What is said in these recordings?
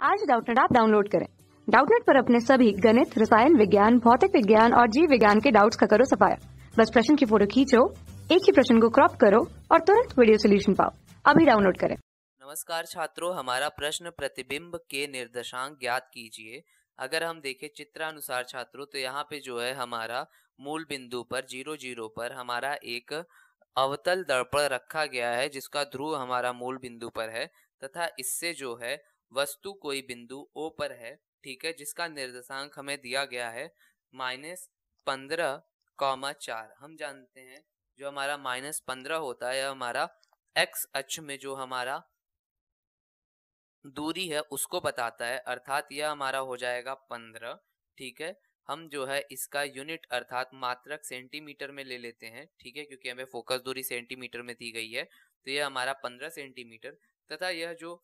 आज डाउटनेट आप डाउनलोड करें। डाउटनेट पर अपने सभी गणित, रसायन विज्ञान, भौतिक विज्ञान और जीव विज्ञान के डाउट्स का करो सफाया। बस प्रश्न की फ़ोटो खींचो, एक ही प्रश्न को क्रॉप करो और तुरंत वीडियो सोल्यूशन पाओ। अभी डाउनलोड करें। नमस्कार छात्रों, हमारा प्रश्न प्रतिबिंब के निर्देशांक ज्ञात कीजिए। अगर हम देखें चित्रानुसार छात्रों तो यहाँ पे जो है हमारा मूल बिंदु पर ज़ीरो ज़ीरो पर हमारा एक अवतल दर्पण रखा गया है, जिसका ध्रुव हमारा मूल बिंदु पर है, तथा इससे जो है वस्तु कोई बिंदु ओ पर है, ठीक है, जिसका निर्देशांक हमें दिया गया है माइनस पंद्रह कॉमा चार। हम जानते हैं जो हमारा माइनस पंद्रह होता है हमारा एक्स अक्ष में जो हमारा दूरी है, उसको बताता है, अर्थात यह हमारा हो जाएगा पंद्रह, ठीक है। हम जो है इसका यूनिट अर्थात मात्रक सेंटीमीटर में ले लेते हैं, ठीक है, क्योंकि हमें फोकस दूरी सेंटीमीटर में दी गई है तो यह हमारा पंद्रह सेंटीमीटर तथा यह जो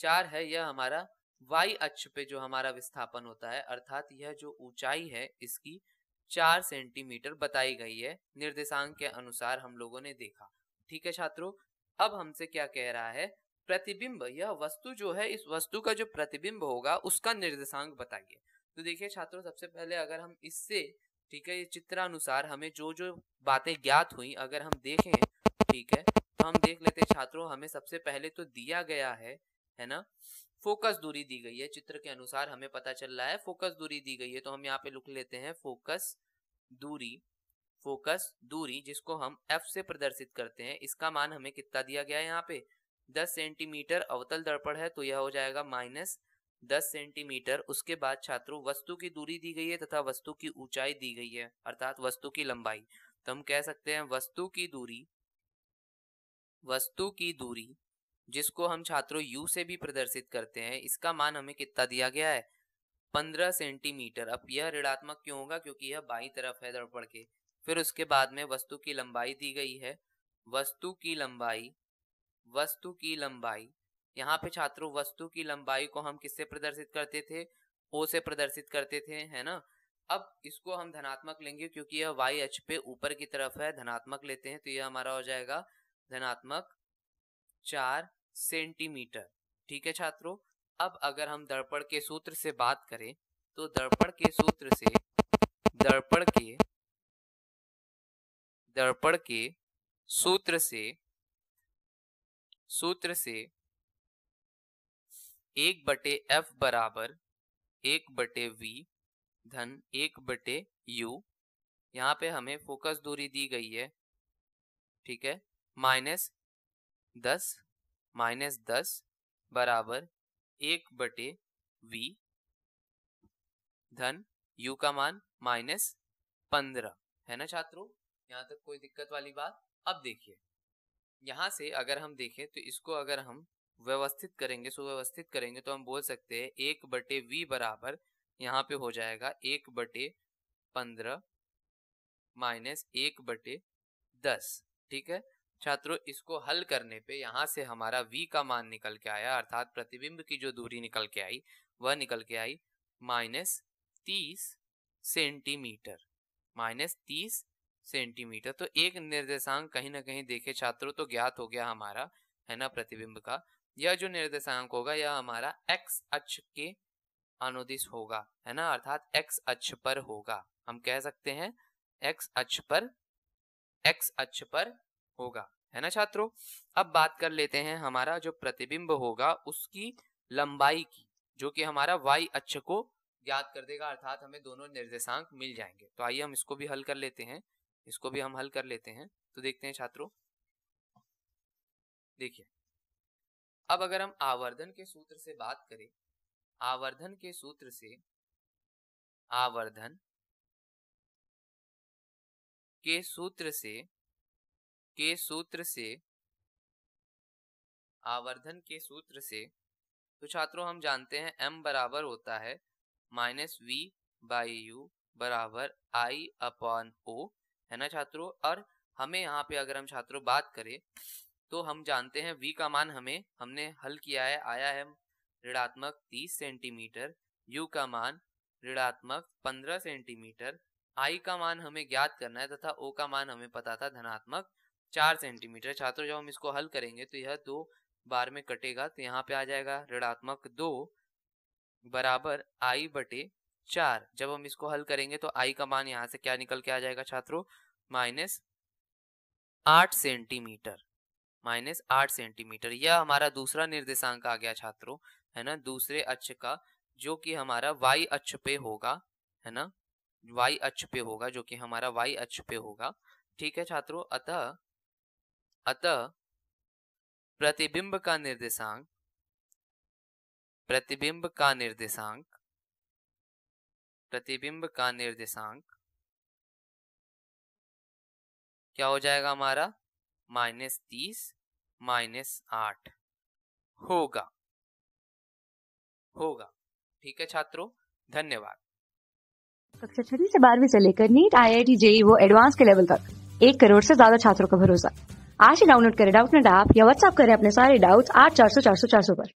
चार है, यह हमारा वाई अक्ष पे जो हमारा विस्थापन होता है, अर्थात यह जो ऊंचाई है, इसकी चार सेंटीमीटर बताई गई है, निर्देशांक के अनुसार हम लोगों ने देखा। ठीक है छात्रों, अब हमसे क्या कह रहा है? प्रतिबिंब, यह वस्तु जो है, इस वस्तु का जो प्रतिबिंब होगा, उसका निर्देशांक बताइए। तो देखिए छात्रों, सबसे पहले अगर हम इससे, ठीक है, ये चित्रानुसार हमें जो जो बातें ज्ञात हुई, अगर हम देखें, ठीक है तो हम देख लेते छात्रों, हमें सबसे पहले तो दिया गया है है ना? फोकस दूरी दी गई है, चित्र के अनुसार हमें पता चल रहा है फोकस दूरी दी गई है तो हम यहाँ पे लिख लेते हैं फोकस दूरी फोकस दूरी जिसको हम एफ़ से प्रदर्शित करते हैं। इसका मान हमें कितना दिया गया है यहाँ पे? 10 सेंटीमीटर अवतल दर्पण है तो यह हो जाएगा माइनस दस सेंटीमीटर उसके बाद छात्रों, वस्तु की दूरी दी गई है तथा वस्तु की ऊंचाई दी गई है, अर्थात वस्तु की लंबाई। तो हम कह सकते हैं, वस्तु की दूरी, वस्तु की दूरी जिसको हम छात्रों यू से भी प्रदर्शित करते हैं, इसका मान हमें कितना दिया गया है? पंद्रह सेंटीमीटर। अब यह ऋणात्मक क्यों होगा? क्योंकि यह बाई तरफ़ है दर्पण के। फिर उसके बाद में वस्तु की लंबाई दी गई है। वस्तु की लंबाई, वस्तु की लंबाई। यहाँ पे छात्रों, वस्तु की लंबाई को हम किससे प्रदर्शित करते थे? ओ से प्रदर्शित करते थे, है ना? अब इसको हम धनात्मक लेंगे क्योंकि यह वाई एच पे ऊपर की तरफ़ है। धनात्मक लेते हैं तो यह हमारा हो जाएगा धनात्मक चार सेंटीमीटर। ठीक है छात्रों? अब अगर हम दर्पण के सूत्र से बात करें तो दर्पण के सूत्र से दर्पण के दर्पण के सूत्र से सूत्र से एक बटे एफ़ बराबर एक बटे वी धन एक बटे यू। यहाँ पे हमें फोकस दूरी दी गई है। ठीक है? माइनस दस माइनस दस बराबर एक बटे वी धन यू का मान माइनस पंद्रह। है ना छात्रों? यहाँ तक कोई दिक्कत वाली बात? अब देखिए। यहाँ से अगर हम देखें तो इसको अगर हम व्यवस्थित करेंगे, सुव्यवस्थित करेंगे तो हम बोल सकते हैं एक बटे वी बराबर यहाँ पे हो जाएगा एक बटे पंद्रह माइनस एक बटे दस। ठीक है? छात्रों, इसको हल करने पे यहाँ से हमारा v का मान निकल के आया, अर्थात प्रतिबिंब की जो दूरी निकल के आई, वह निकल के आई माइनस तीस सेंटीमीटर, माइनस तीस सेंटीमीटर। तो एक निर्देशांक कहीं ना कहीं देखे, छात्रों तो ज्ञात हो गया हमारा, है ना, प्रतिबिंब का। यह जो निर्देशांक होगा, यह हमारा x अक्ष के अनुदिश होगा, है ना, अर्थात x अक्ष पर होगा। हम कह सकते हैं x अक्ष पर, x अक्ष पर होगा। है ना छात्रों? अब बात कर लेते हैं हमारा जो प्रतिबिंब होगा उसकी लंबाई की, जो कि हमारा वाई अक्ष को ज्ञात कर देगा, अर्थात हमें दोनों निर्देशांक मिल जाएँगे। तो आइए हम इसको भी हल कर लेते हैं। इसको भी हम हल कर लेते हैं। तो देखते हैं छात्रों। देखिए, अब अगर हम आवर्धन के सूत्र से बात करें, आवर्धन के सूत्र से आवर्धन के सूत्र से के सूत्र से, आवर्धन के सूत्र से तो छात्रों, हम जानते हैं m बराबर होता है माइनस वी बाई यू बराबर आई अपॉन ओ है ना छात्रों? और हमें यहाँ पे अगर हम छात्रों बात करें तो हम जानते हैं v का मान हमें, हमने हल किया है, आया है ऋणात्मक 30 सेंटीमीटर, u का मान ऋणात्मक 15 सेंटीमीटर, i का मान हमें ज्ञात करना है तथा o का मान हमें पता था धनात्मक चार सेंटीमीटर। छात्रों, जब हम इसको हल करेंगे तो यह दो बार में कटेगा तो यहाँ पे आ जाएगा ऋणात्मक दो बराबर आई बटे चार। जब हम इसको हल करेंगे तो आई का मान यहाँ से क्या निकल के आ जाएगा छात्रों? माइनस आठ सेंटीमीटर, माइनस आठ सेंटीमीटर। यह हमारा दूसरा निर्देशांक आ गया छात्रों, है ना? दूसरे अक्ष का, जो कि हमारा वाई अक्ष पे होगा, है ना? वाई अक्ष पे होगा, जो कि हमारा वाई अक्ष पे होगा। ठीक है छात्रों? अतः अतः प्रतिबिंब का निर्देशांक, प्रतिबिंब का निर्देशांक, प्रतिबिंब का निर्देशांक क्या हो जाएगा हमारा? माइनस तीस, माइनस आठ। होगा। होगा। ठीक है छात्रों, धन्यवाद। कक्षा छठी से बारहवीं से लेकर NEET I I T JEE वो एडवांस के लेवल तक। एक करोड़ से ज़्यादा छात्रों का भरोसा। आज ही डाउनलोड करें डाउट नेट ऐप या व्हाट्सअप करें अपने सारे डाउट्स आठ चार सौ चार सौ चार सौ पर।